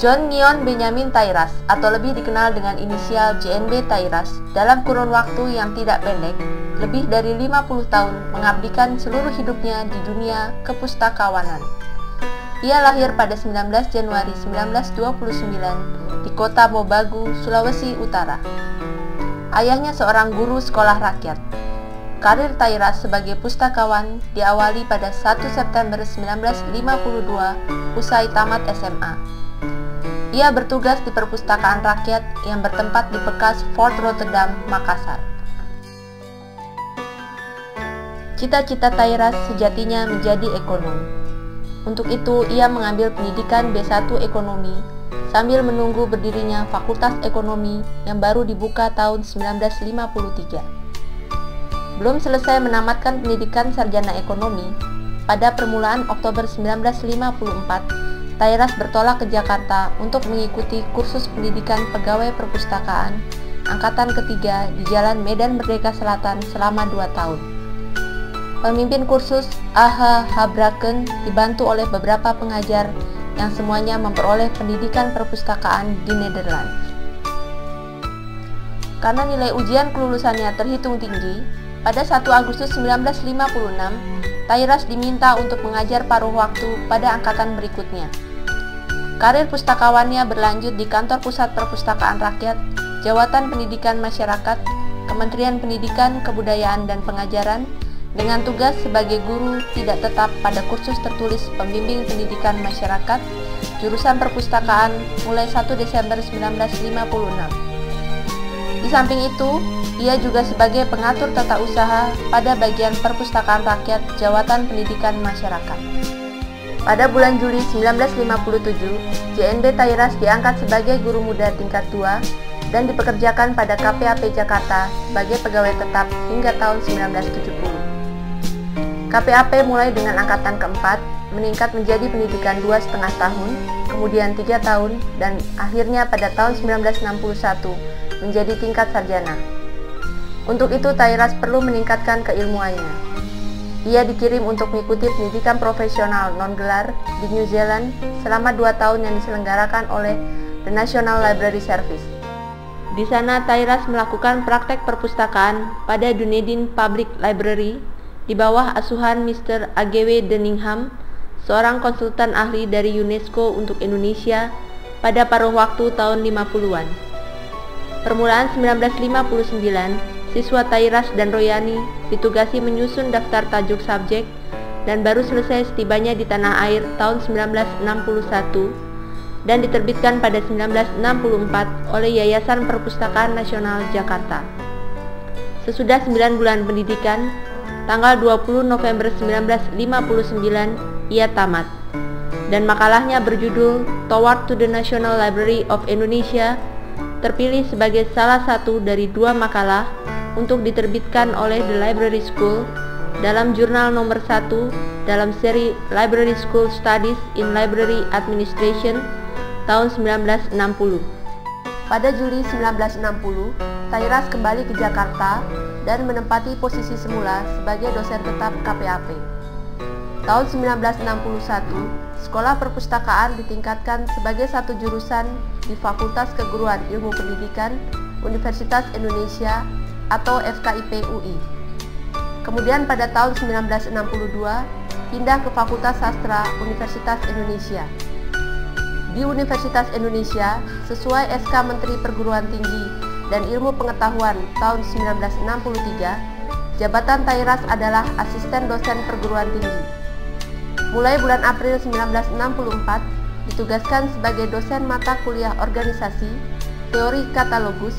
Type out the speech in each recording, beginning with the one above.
John Nyon Benjamin Tairas atau lebih dikenal dengan inisial JNB Tairas dalam kurun waktu yang tidak pendek, lebih dari 50 tahun mengabdikan seluruh hidupnya di dunia kepustakawanan. Ia lahir pada 19 Januari 1929 di kota Mobagu, Sulawesi Utara. Ayahnya seorang guru sekolah rakyat. Karir Tairas sebagai pustakawan diawali pada 1 September 1952 usai tamat SMA. Ia bertugas di perpustakaan rakyat yang bertempat di bekas Fort Rotterdam, Makassar. Cita-cita Tairas sejatinya menjadi ekonom. Untuk itu, ia mengambil pendidikan B1 Ekonomi sambil menunggu berdirinya Fakultas Ekonomi yang baru dibuka tahun 1953. Belum selesai menamatkan pendidikan sarjana ekonomi, pada permulaan Oktober 1954, Tairas bertolak ke Jakarta untuk mengikuti kursus pendidikan pegawai perpustakaan angkatan ketiga di Jalan Medan Merdeka Selatan selama dua tahun. Pemimpin kursus AH Habraken dibantu oleh beberapa pengajar yang semuanya memperoleh pendidikan perpustakaan di Netherlands. Karena nilai ujian kelulusannya terhitung tinggi, pada 1 Agustus 1956, Tairas diminta untuk mengajar paruh waktu pada angkatan berikutnya. Karir pustakawannya berlanjut di Kantor Pusat Perpustakaan Rakyat, Jawatan Pendidikan Masyarakat, Kementerian Pendidikan, Kebudayaan, dan Pengajaran dengan tugas sebagai guru tidak tetap pada kursus tertulis pembimbing pendidikan masyarakat jurusan perpustakaan mulai 1 Desember 1956. Di samping itu, ia juga sebagai pengatur tata usaha pada bagian perpustakaan rakyat Jawatan Pendidikan Masyarakat. Pada bulan Juli 1957, JNB Tairas diangkat sebagai guru muda tingkat 2 dan dipekerjakan pada KPAP Jakarta sebagai pegawai tetap hingga tahun 1970. KPAP mulai dengan angkatan keempat, meningkat menjadi pendidikan dua setengah tahun, kemudian tiga tahun, dan akhirnya pada tahun 1961 menjadi tingkat sarjana. Untuk itu, Tairas perlu meningkatkan keilmuannya. Ia dikirim untuk mengikuti pendidikan profesional non-gelar di New Zealand selama dua tahun yang diselenggarakan oleh The National Library Service. Di sana, Tairas melakukan praktek perpustakaan pada Dunedin Public Library di bawah asuhan Mr. AGW Deningham, seorang konsultan ahli dari UNESCO untuk Indonesia pada paruh waktu tahun 50-an. Permulaan 1959, siswa Tairas dan Royani ditugasi menyusun daftar tajuk subjek dan baru selesai setibanya di tanah air tahun 1961 dan diterbitkan pada 1964 oleh Yayasan Perpustakaan Nasional Jakarta. Sesudah 9 bulan pendidikan, tanggal 20 November 1959 ia tamat dan makalahnya berjudul Toward to the National Library of Indonesia terpilih sebagai salah satu dari dua makalah untuk diterbitkan oleh The Library School dalam jurnal nomor 1 dalam seri Library School Studies in Library Administration tahun 1960. Pada Juli 1960, Tairas kembali ke Jakarta dan menempati posisi semula sebagai dosen tetap KPAP. Tahun 1961, sekolah perpustakaan ditingkatkan sebagai satu jurusan di Fakultas Keguruan Ilmu Pendidikan Universitas Indonesia atau FKIP UI. Kemudian pada tahun 1962 pindah ke Fakultas Sastra Universitas Indonesia. Di Universitas Indonesia, sesuai SK Menteri Perguruan Tinggi dan Ilmu Pengetahuan tahun 1963, jabatan Tairas adalah asisten dosen perguruan tinggi. Mulai bulan April 1964, ditugaskan sebagai dosen mata kuliah organisasi, teori katalogus,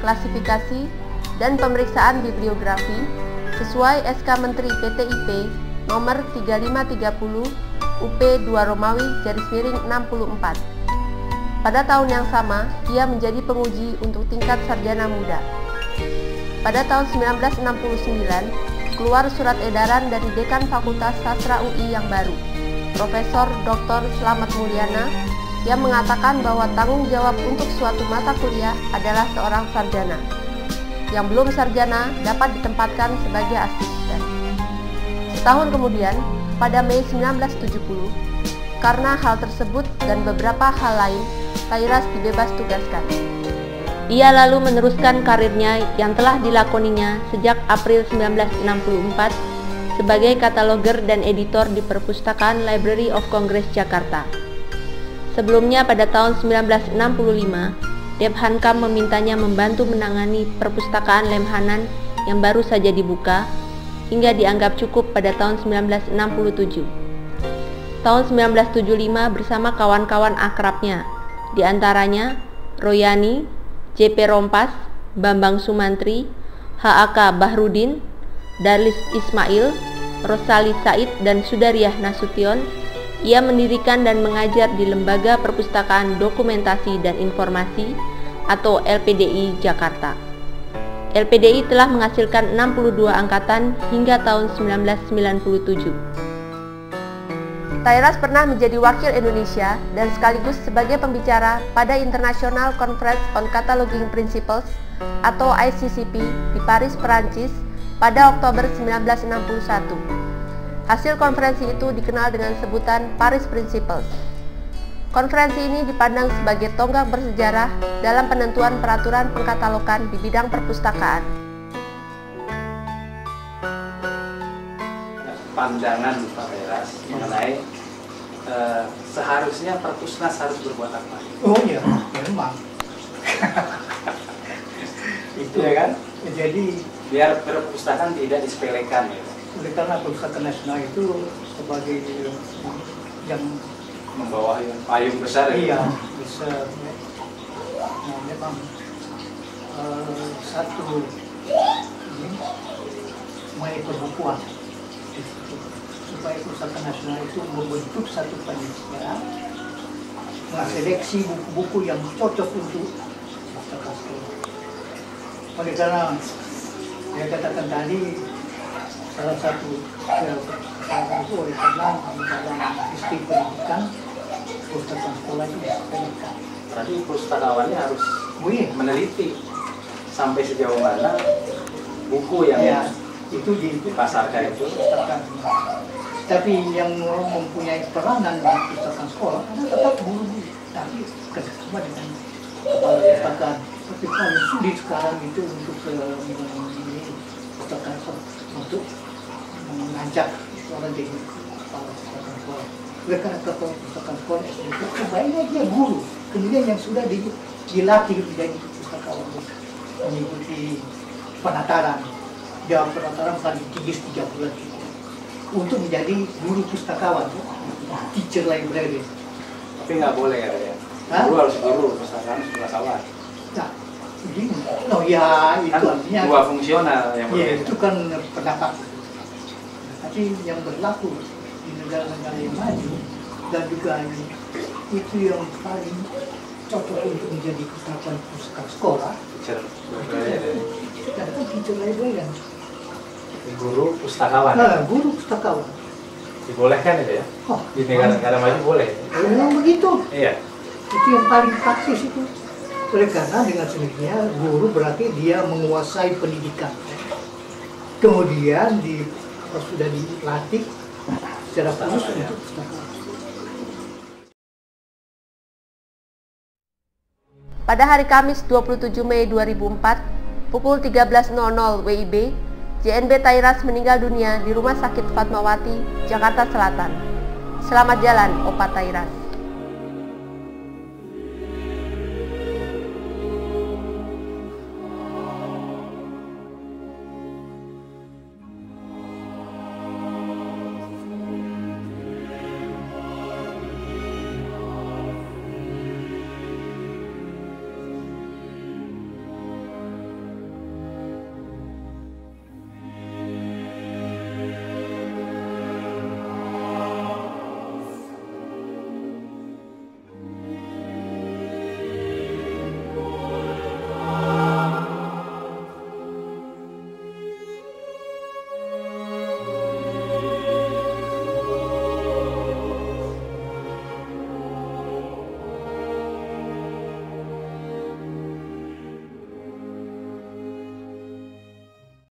klasifikasi, dan pemeriksaan bibliografi sesuai SK Menteri PTIP nomor 3530 UP 2 Romawi garis miring 64. Pada tahun yang sama, ia menjadi penguji untuk tingkat sarjana muda. Pada tahun 1969, keluar surat edaran dari Dekan Fakultas Sastra UI yang baru, Profesor Dr. Slamet Mulyana, yang mengatakan bahwa tanggung jawab untuk suatu mata kuliah adalah seorang sarjana yang belum sarjana dapat ditempatkan sebagai asisten. Setahun kemudian, pada Mei 1970, Karena hal tersebut dan beberapa hal lain, Tairas dibebas tugaskan. Ia lalu meneruskan karirnya yang telah dilakoninya sejak April 1964 sebagai kataloger dan editor di Perpustakaan Library of Congress Jakarta. Sebelumnya pada tahun 1965, Deb Hankam memintanya membantu menangani perpustakaan Lemhanan yang baru saja dibuka hingga dianggap cukup pada tahun 1967. Tahun 1975 bersama kawan-kawan akrabnya, di antaranya Royani, JP Rompas, Bambang Sumantri, HAK Bahrudin, Darlis Ismail, Rosali Said, dan Sudariah Nasution, ia mendirikan dan mengajar di Lembaga Perpustakaan Dokumentasi dan Informasi atau LPDI Jakarta. LPDI telah menghasilkan 62 angkatan hingga tahun 1997. Tairas pernah menjadi wakil Indonesia dan sekaligus sebagai pembicara pada International Conference on Cataloging Principles atau ICCP di Paris, Perancis pada Oktober 1961. Hasil konferensi itu dikenal dengan sebutan Paris Principles. Konferensi ini dipandang sebagai tonggak bersejarah dalam penentuan peraturan pengkatalogan di bidang perpustakaan. Pandangan Pak Teras mengenai uh, seharusnya perpusnas harus berbuat apa? Oh iya, memang. itu ya kan? Jadi biar perpustakaan tidak disepelekan ya. Oleh karena perpustakaan nasional itu sebagai yang membawa payung besar ya. Iya, besar. Ya. Nah, memang uh, satu ini mulai perbukuan supaya perpustakaan nasional itu membentuk satu panitia seleksi buku-buku yang cocok untuk sekolah. Oleh karena saya katakan tadi salah satu salah satu oleh karena dalam sistem pendidikan perpustakaan sekolah itu disepelekan. Berarti pustakawannya harus meneliti sampai sejauh mana buku yang Ya, itu di dipasarkan itu. Tapi yang mempunyai peranan di perpustakaan sekolah ada tetap guru-guru. Tapi kerjasama dengan kepala perpustakaan. Tapi paling sulit sekarang itu untuk eh, ini perpustakaan sekolah mengajak orang jadi kepala perpustakaan sekolah. Oleh karena kepala perpustakaan sekolah itu kebanyakan dia guru. Kemudian yang sudah di, dilatih menjadi pustakawan mengikuti penataran. Jawab penataran paling tinggi tiga bulan untuk menjadi guru pustakawan, teacher library. tapi nggak boleh ya ya. Hah? Guru harus guru, pustakawan pustakawan. Nah, begini. Oh ya, itu Kan artinya dua fungsional yang ya, berbeda. itu kan pendapat. Tapi yang berlaku di negara-negara yang maju dan juga ini, itu yang paling cocok untuk menjadi pustakawan pustakawan sekolah. Dan itu library. Guru pustakawan. Nah, guru pustakawan. Dibolehkan itu ya? Oh, Di negara-negara maju boleh. memang begitu. Iya. itu yang paling praktis itu oleh karena dengan sendirinya guru berarti dia menguasai pendidikan kemudian di sudah dilatih secara khusus untuk. Pada hari Kamis 27 Mei 2004, pukul 13.00 WIB, JNB Tairas meninggal dunia di Rumah Sakit Fatmawati, Jakarta Selatan. Selamat jalan, Opa Tairas.